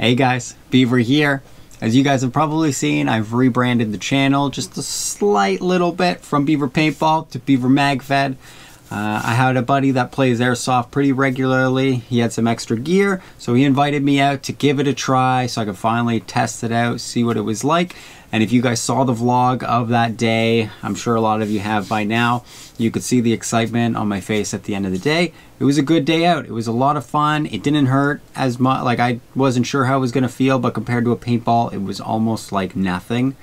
Hey guys, Beaver here. As you guys have probably seen, I've rebranded the channel just a slight little bit from Beaver Paintball to Beaver MagFed. Uh, I had a buddy that plays airsoft pretty regularly. He had some extra gear, so he invited me out to give it a try so I could finally test it out, see what it was like. And if you guys saw the vlog of that day, I'm sure a lot of you have by now, you could see the excitement on my face at the end of the day. It was a good day out. It was a lot of fun. It didn't hurt as much. Like I wasn't sure how I was going to feel, but compared to a paintball, it was almost like nothing.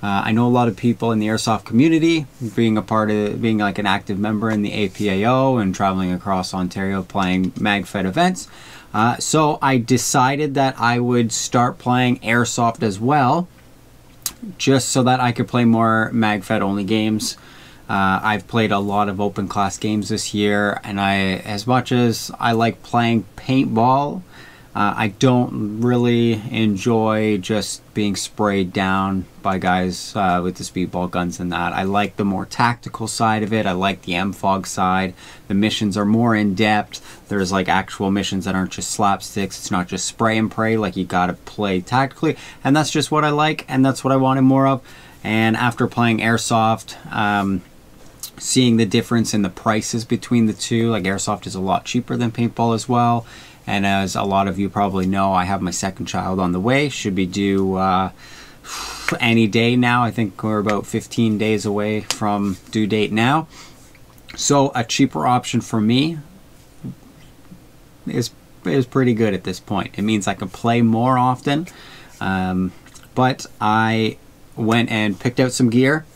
Uh, I know a lot of people in the airsoft community, being a part of, being like an active member in the APAO and traveling across Ontario playing MagFed events. Uh, so I decided that I would start playing airsoft as well, just so that I could play more MagFed only games. Uh, I've played a lot of open class games this year, and I, as much as I like playing paintball, uh, I don't really enjoy just being sprayed down by guys uh, with the speedball guns and that. I like the more tactical side of it. I like the MFOG side. The missions are more in depth. There's like actual missions that aren't just slapsticks. It's not just spray and pray. Like you gotta play tactically, and that's just what I like, and that's what I wanted more of. And after playing Airsoft, um, seeing the difference in the prices between the two, like Airsoft is a lot cheaper than paintball as well and as a lot of you probably know, I have my second child on the way. Should be due uh, any day now. I think we're about 15 days away from due date now. So a cheaper option for me is is pretty good at this point. It means I can play more often. Um, but I went and picked out some gear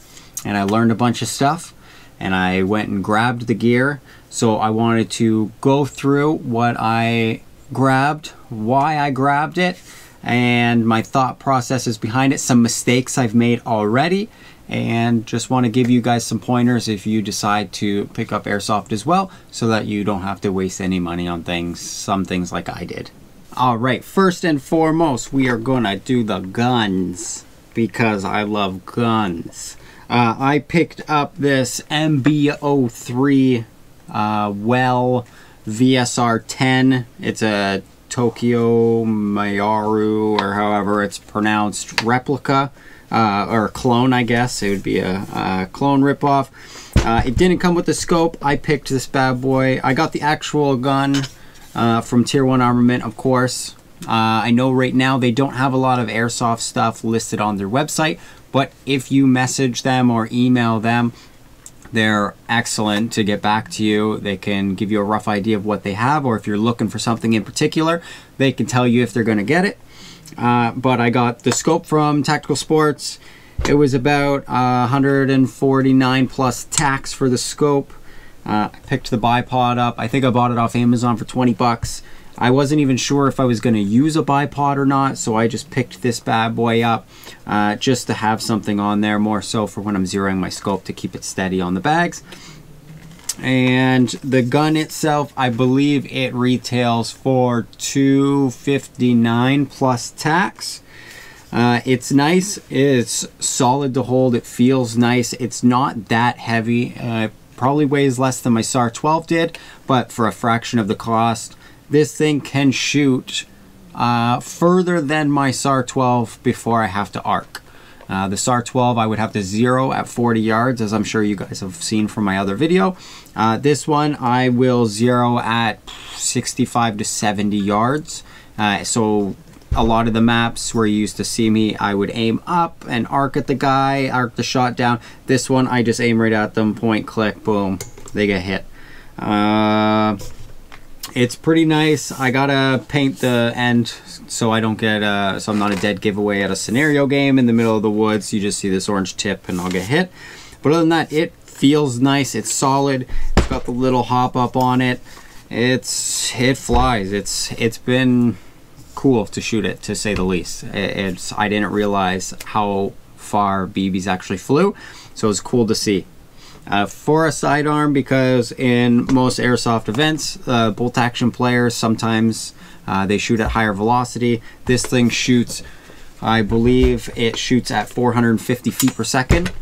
and I learned a bunch of stuff and I went and grabbed the gear so I wanted to go through what I grabbed, why I grabbed it, and my thought processes behind it, some mistakes I've made already, and just want to give you guys some pointers if you decide to pick up airsoft as well so that you don't have to waste any money on things, some things like I did. All right, first and foremost, we are gonna do the guns because I love guns. Uh, I picked up this MB03 uh, well VSR 10. It's a Tokyo Mayaru or however it's pronounced replica uh, or clone, I guess. It would be a, a clone ripoff. Uh, it didn't come with the scope. I picked this bad boy. I got the actual gun uh, from Tier 1 Armament, of course. Uh, I know right now they don't have a lot of airsoft stuff listed on their website, but if you message them or email them, they're excellent to get back to you. They can give you a rough idea of what they have, or if you're looking for something in particular, they can tell you if they're going to get it. Uh, but I got the scope from Tactical Sports. It was about uh, 149 plus tax for the scope. Uh, I picked the bipod up. I think I bought it off Amazon for 20 bucks. I wasn't even sure if I was going to use a bipod or not, so I just picked this bad boy up uh, just to have something on there, more so for when I'm zeroing my scope to keep it steady on the bags. And the gun itself, I believe it retails for 259 plus tax. Uh, it's nice. It's solid to hold. It feels nice. It's not that heavy. Uh, probably weighs less than my SAR 12 did, but for a fraction of the cost, this thing can shoot uh, further than my SAR 12 before I have to arc. Uh, the SAR 12 I would have to zero at 40 yards as I'm sure you guys have seen from my other video. Uh, this one I will zero at 65 to 70 yards. Uh, so a lot of the maps where you used to see me, I would aim up and arc at the guy, arc the shot down. This one, I just aim right at them, point, click, boom, they get hit. Uh, it's pretty nice. I gotta paint the end so I don't get, uh, so I'm not a dead giveaway at a scenario game in the middle of the woods. You just see this orange tip and I'll get hit. But other than that, it feels nice. It's solid. It's got the little hop up on it. It's, it flies. It's, it's been cool to shoot it, to say the least. It's, I didn't realize how far BBs actually flew. So it's cool to see. Uh, for a sidearm because in most airsoft events, uh, bolt action players sometimes uh, they shoot at higher velocity. This thing shoots, I believe it shoots at 450 feet per second.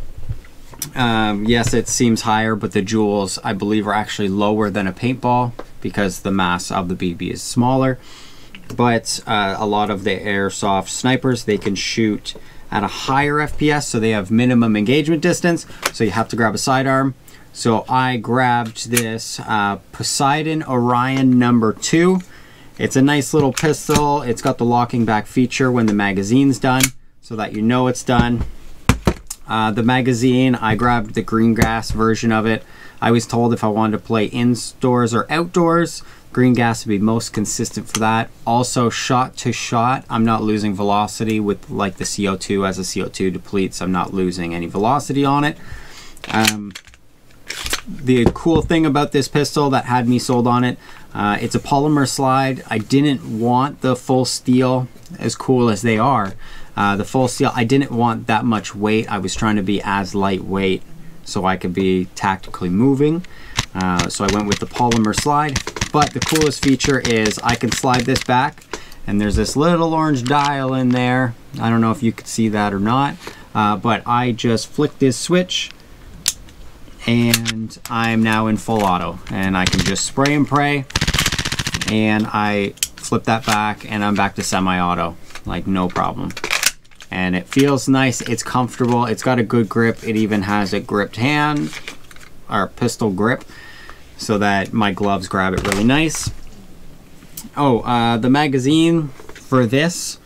Um, yes, it seems higher, but the joules I believe are actually lower than a paintball because the mass of the BB is smaller. but uh, a lot of the airsoft snipers, they can shoot at a higher FPS, so they have minimum engagement distance, so you have to grab a sidearm. So I grabbed this uh, Poseidon Orion number two. It's a nice little pistol. It's got the locking back feature when the magazine's done, so that you know it's done. Uh, the magazine, I grabbed the green gas version of it. I was told if I wanted to play indoors or outdoors, green gas would be most consistent for that. Also, shot to shot, I'm not losing velocity with like the CO2 as the CO2 depletes. I'm not losing any velocity on it. Um, the cool thing about this pistol that had me sold on it, uh, it's a polymer slide. I didn't want the full steel as cool as they are. Uh, the full steel, I didn't want that much weight. I was trying to be as lightweight so I could be tactically moving. Uh, so I went with the polymer slide. But the coolest feature is I can slide this back and there's this little orange dial in there. I don't know if you could see that or not, uh, but I just flick this switch and I'm now in full auto and I can just spray and pray and I flip that back and I'm back to semi-auto like no problem and it feels nice it's comfortable it's got a good grip it even has a gripped hand or pistol grip so that my gloves grab it really nice oh uh, the magazine for this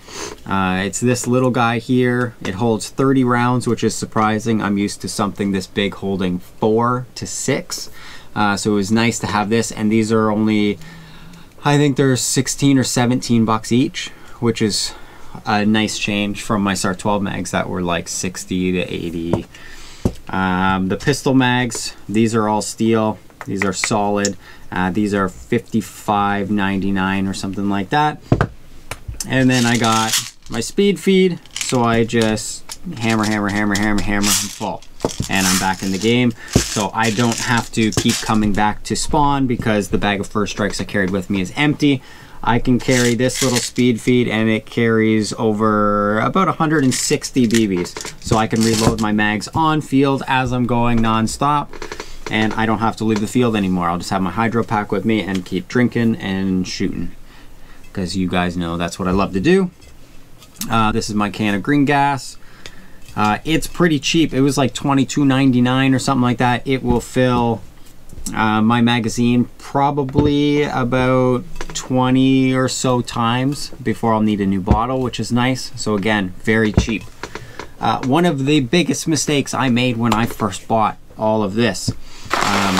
uh, it's this little guy here. It holds 30 rounds, which is surprising. I'm used to something this big holding four to six. Uh, so it was nice to have this. And these are only, I think they're 16 or 17 bucks each, which is a nice change from my SAR 12 mags that were like 60 to 80. Um, the pistol mags, these are all steel. These are solid. Uh, these are 55.99 or something like that. And then I got my speed feed, so I just hammer, hammer, hammer, hammer, hammer, and fall. And I'm back in the game. So I don't have to keep coming back to spawn because the bag of first strikes I carried with me is empty. I can carry this little speed feed and it carries over about 160 BBs. So I can reload my mags on field as I'm going non-stop and I don't have to leave the field anymore. I'll just have my hydro pack with me and keep drinking and shooting because you guys know that's what I love to do. Uh, this is my can of green gas. Uh, it's pretty cheap. It was like $22.99 or something like that. It will fill uh, my magazine probably about 20 or so times before I'll need a new bottle, which is nice. So again, very cheap. Uh, one of the biggest mistakes I made when I first bought all of this. Um,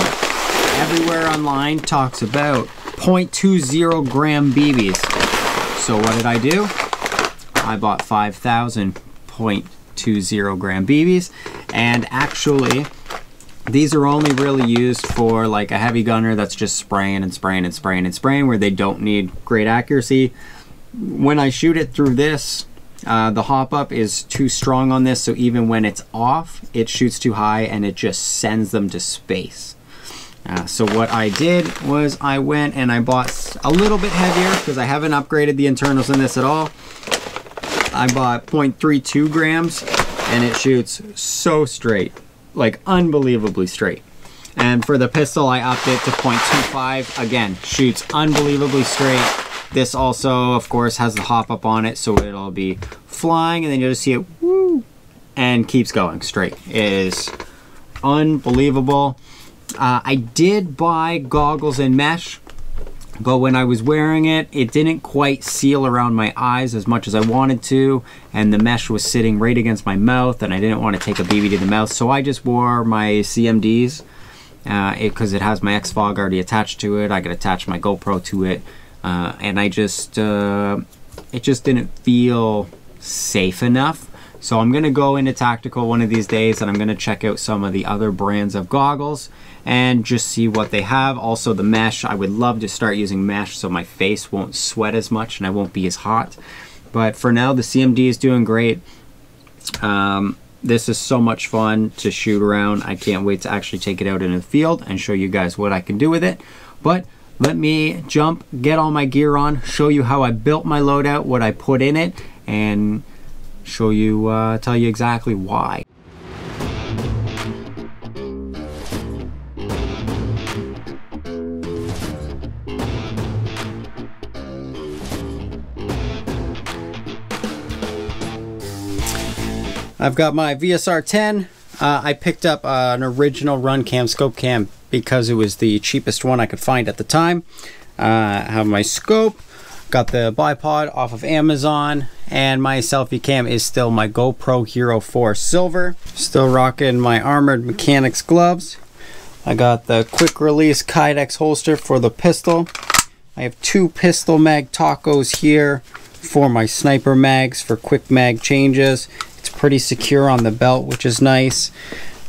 everywhere online talks about 0.20 gram BBs. So what did I do? I bought 5,000 0.20 gram BBs and actually these are only really used for like a heavy gunner that's just spraying and spraying and spraying and spraying where they don't need great accuracy. When I shoot it through this, uh, the hop up is too strong on this so even when it's off, it shoots too high and it just sends them to space. Uh, so what I did was I went and I bought a little bit heavier because I haven't upgraded the internals in this at all. I bought 0.32 grams and it shoots so straight, like unbelievably straight. And for the pistol, I upped it to 0.25. Again, shoots unbelievably straight. This also, of course, has the hop up on it, so it'll be flying, and then you'll just see it, woo, and keeps going straight. It is unbelievable. Uh, I did buy goggles in mesh, but when I was wearing it, it didn't quite seal around my eyes as much as I wanted to, and the mesh was sitting right against my mouth, and I didn't want to take a BB to the mouth, so I just wore my CMDs because uh, it, it, has my X-Fog already attached to it. I could attach my GoPro to it, uh, and I just, uh, it just didn't feel safe enough. So I'm gonna go into tactical one of these days and I'm gonna check out some of the other brands of goggles and just see what they have. Also the mesh, I would love to start using mesh so my face won't sweat as much and I won't be as hot. But for now, the CMD is doing great. Um, this is so much fun to shoot around. I can't wait to actually take it out in the field and show you guys what I can do with it. But let me jump, get all my gear on, show you how I built my loadout, what I put in it, and show you, uh, tell you exactly why. I've got my VSR 10. Uh, I picked up uh, an original run cam, scope cam because it was the cheapest one I could find at the time. Uh, I have my scope, got the bipod off of Amazon, and my selfie cam is still my GoPro Hero 4 Silver. Still rocking my armored Mechanix gloves. I got the quick release Kydex holster for the pistol. I have two pistol mag tacos here for my sniper mags for quick mag changes. It's pretty secure on the belt, which is nice.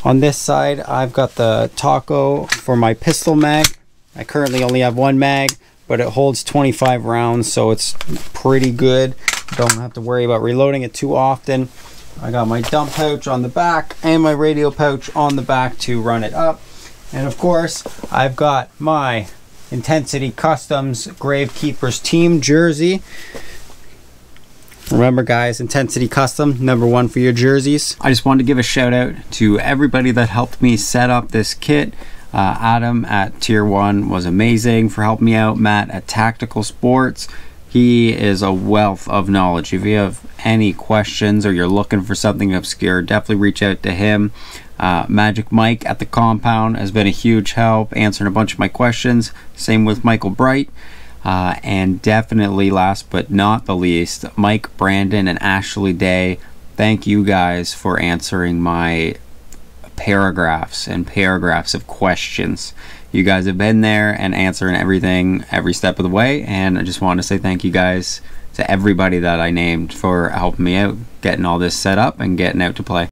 On this side, I've got the taco for my pistol mag. I currently only have one mag, but it holds 25 rounds, so it's pretty good. Don't have to worry about reloading it too often. I got my dump pouch on the back and my radio pouch on the back to run it up. And of course, I've got my Intensity Customs Gravekeepers team jersey. Remember guys, Intensity Custom, number one for your jerseys. I just wanted to give a shout out to everybody that helped me set up this kit. Uh, Adam at Tier 1 was amazing for helping me out. Matt at Tactical Sports. He is a wealth of knowledge. If you have any questions or you're looking for something obscure, definitely reach out to him. Uh, Magic Mike at the compound has been a huge help answering a bunch of my questions. Same with Michael Bright. Uh, and definitely, last but not the least, Mike Brandon and Ashley Day. Thank you guys for answering my paragraphs and paragraphs of questions. You guys have been there and answering everything every step of the way. And I just want to say thank you guys to everybody that I named for helping me out, getting all this set up and getting out to play.